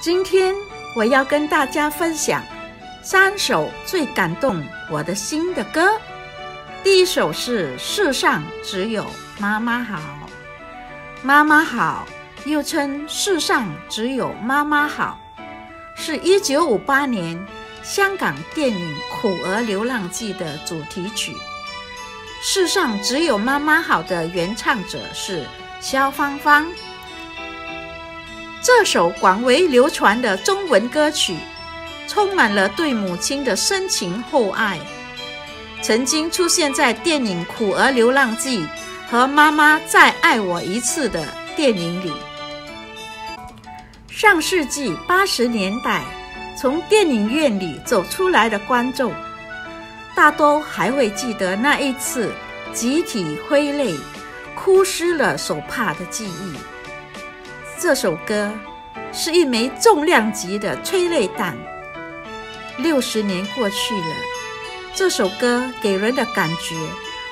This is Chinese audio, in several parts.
今天我要跟大家分享三首最感动我的心的歌。第一首是《世上只有妈妈好》，妈妈好，又称世上只有妈妈好，是一九五八年香港电影《苦儿流浪记》的主题曲。世上只有妈妈好的原唱者是萧芳芳。这首广为流传的中文歌曲，充满了对母亲的深情厚爱，曾经出现在电影《苦儿流浪记》和《妈妈再爱我一次》的电影里。上世纪八十年代，从电影院里走出来的观众，大都还会记得那一次集体挥泪、哭湿了手帕的记忆。这首歌是一枚重量级的催泪弹。六十年过去了，这首歌给人的感觉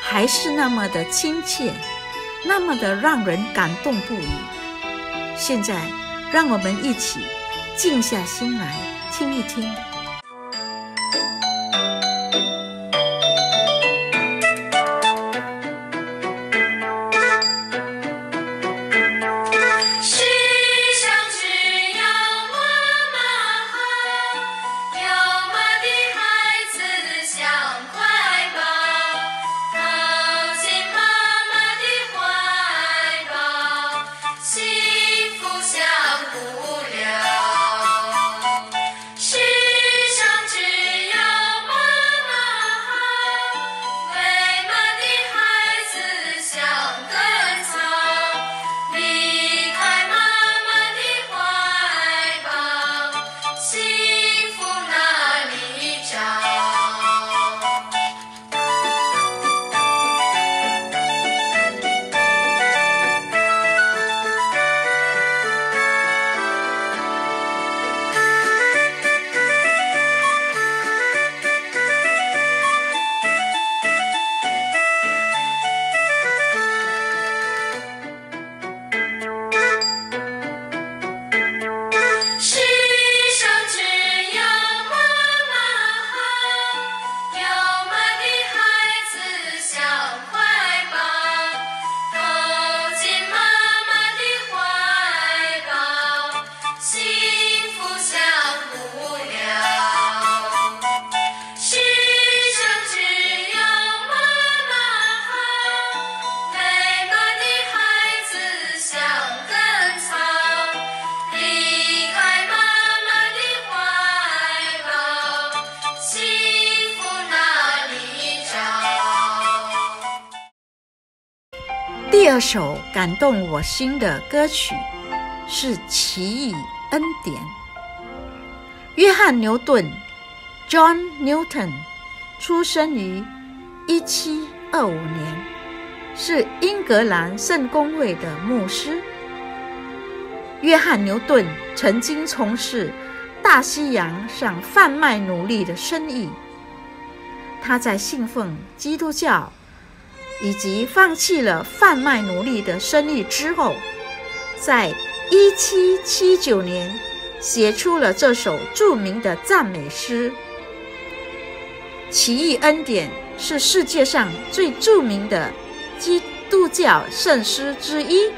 还是那么的亲切，那么的让人感动不已。现在，让我们一起静下心来听一听。第二首感动我心的歌曲是《奇异恩典》。约翰·牛顿 （John Newton） 出生于1725年，是英格兰圣公会的牧师。约翰·牛顿曾经从事大西洋上贩卖奴隶的生意。他在信奉基督教。以及放弃了贩卖奴隶的生意之后，在1779年写出了这首著名的赞美诗。《奇异恩典》是世界上最著名的基督教圣诗之一。《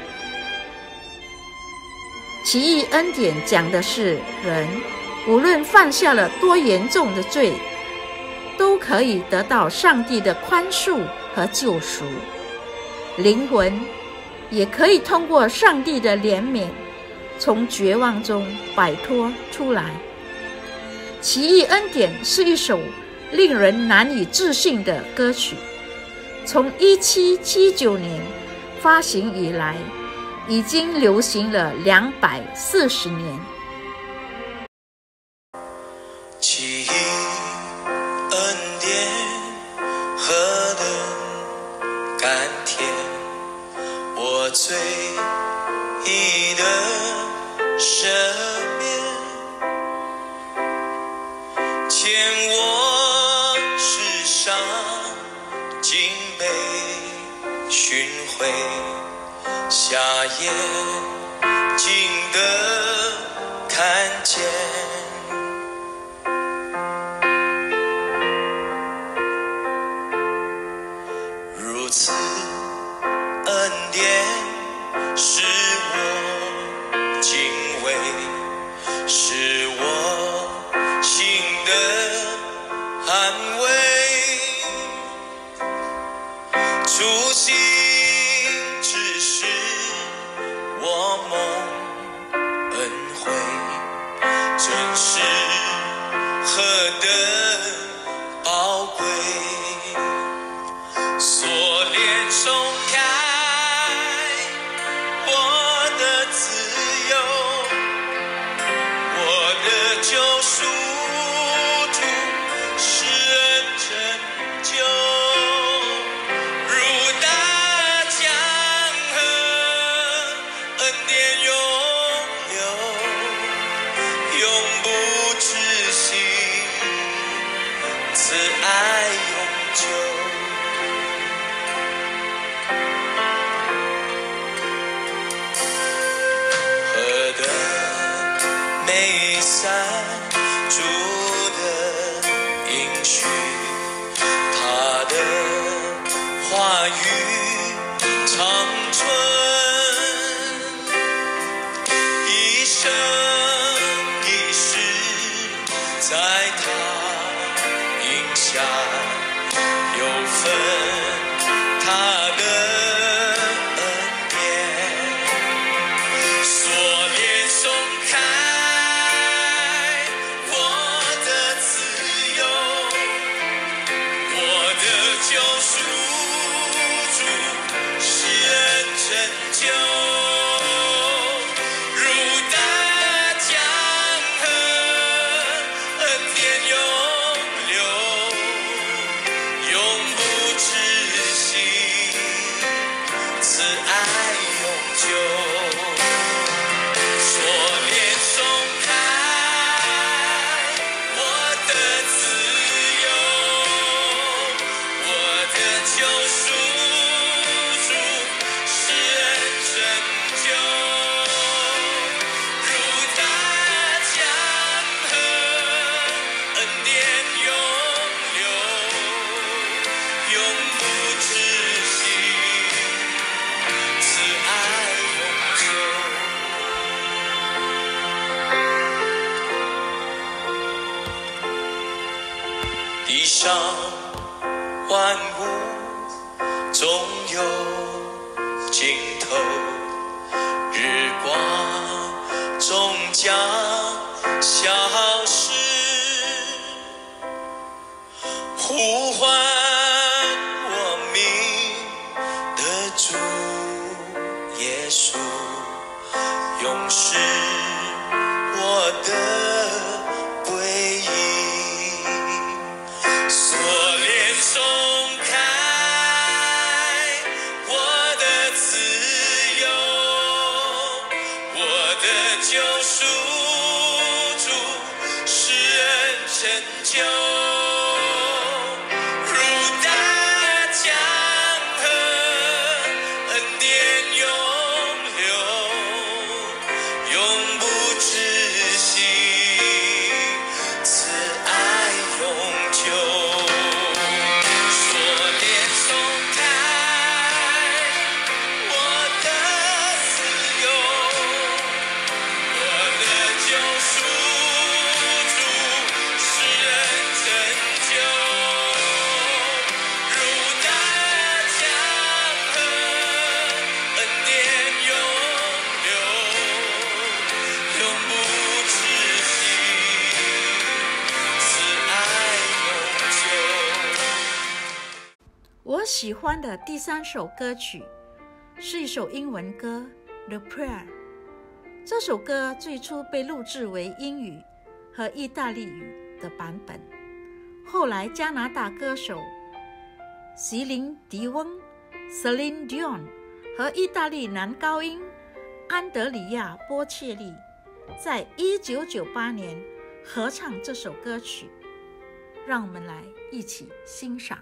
奇异恩典》讲的是人无论犯下了多严重的罪，都可以得到上帝的宽恕。和救赎，灵魂也可以通过上帝的怜悯，从绝望中摆脱出来。《奇异恩典》是一首令人难以置信的歌曲，从1779年发行以来，已经流行了两百四十年。见我是上，竟被寻回，瞎眼睛的看见。初心。下有分此爱永久。地上万物总有尽头，日光终将消。喜欢的第三首歌曲是一首英文歌《The Prayer》。这首歌最初被录制为英语和意大利语的版本，后来加拿大歌手席琳·迪翁 （Celine Dion） 和意大利男高音安德里亚·波切利在1998年合唱这首歌曲。让我们来一起欣赏。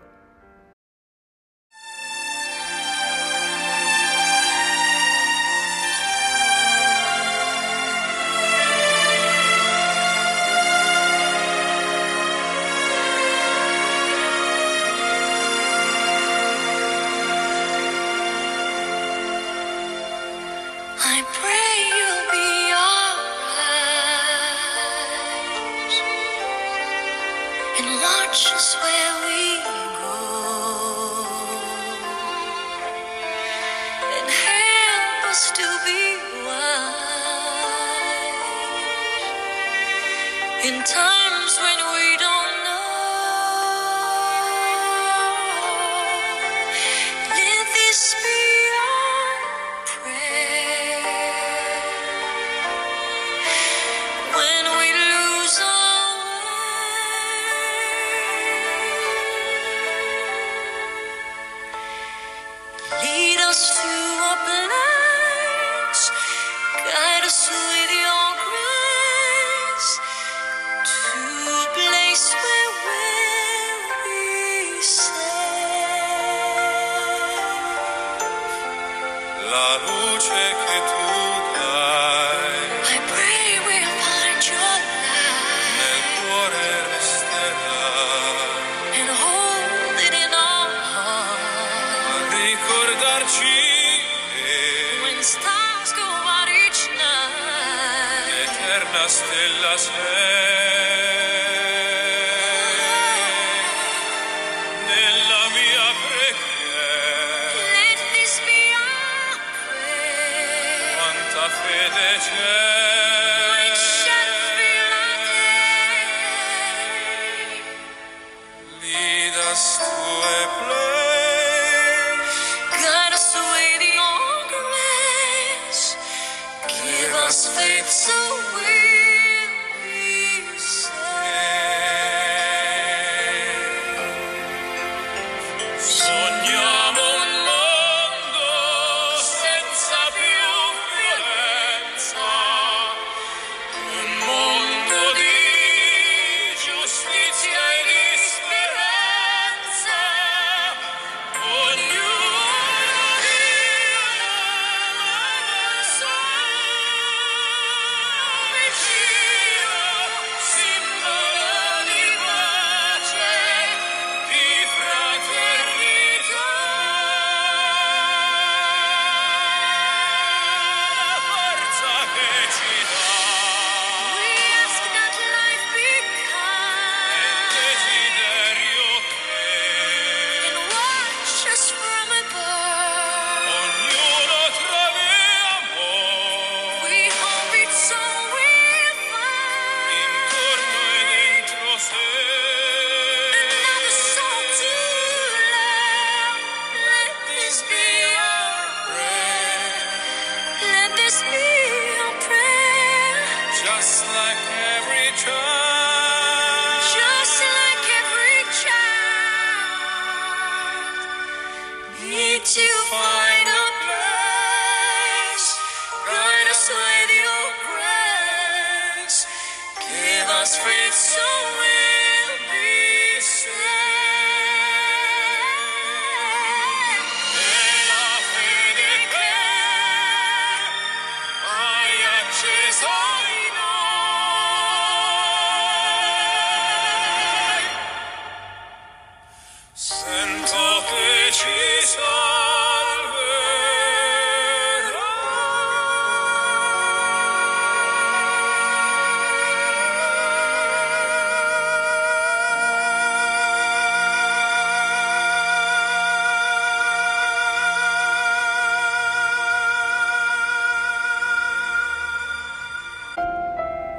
Pray. that you so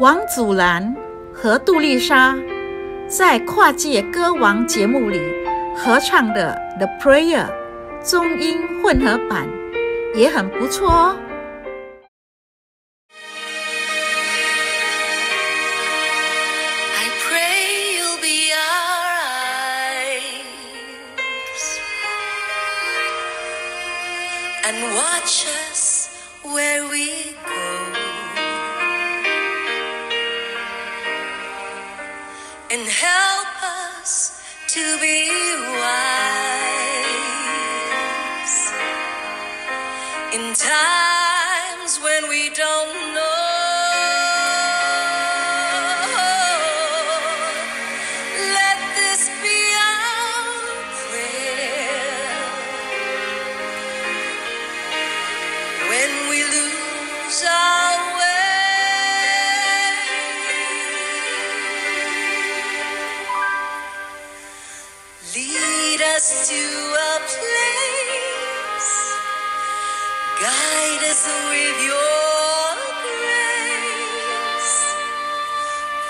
王祖蓝和杜丽莎在跨界歌王节目里合唱的《The Prayer》中英混合版也很不错哦。And watch us where we help us to be wise in times when we don't know.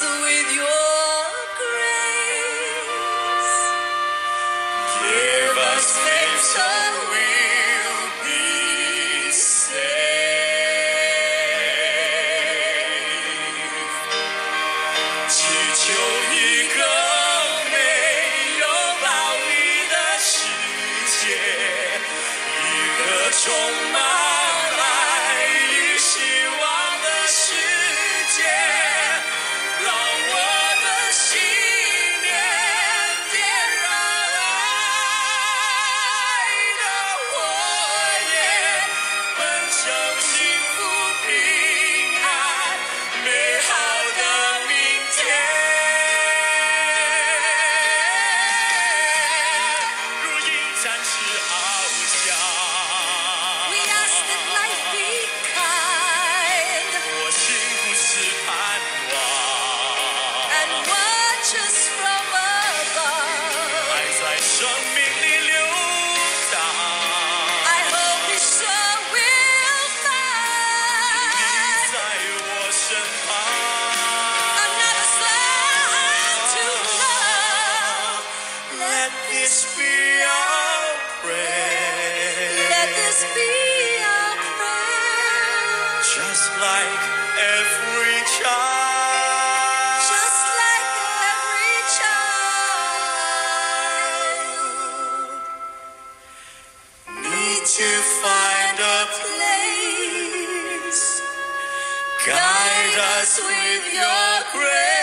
with your Just be our. Just like every child. Just like every child. Need to find a place. Guide us with your grace.